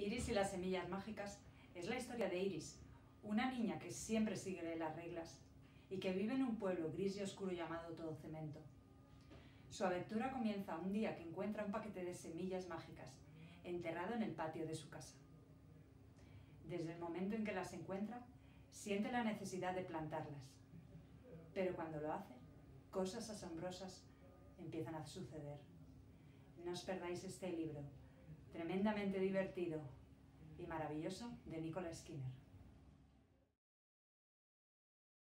Iris y las semillas mágicas es la historia de Iris, una niña que siempre sigue las reglas y que vive en un pueblo gris y oscuro llamado Todo Cemento. Su aventura comienza un día que encuentra un paquete de semillas mágicas enterrado en el patio de su casa. Desde el momento en que las encuentra, siente la necesidad de plantarlas. Pero cuando lo hace, cosas asombrosas empiezan a suceder. No os perdáis este libro, tremendamente divertido y maravilloso de Nicola Skinner.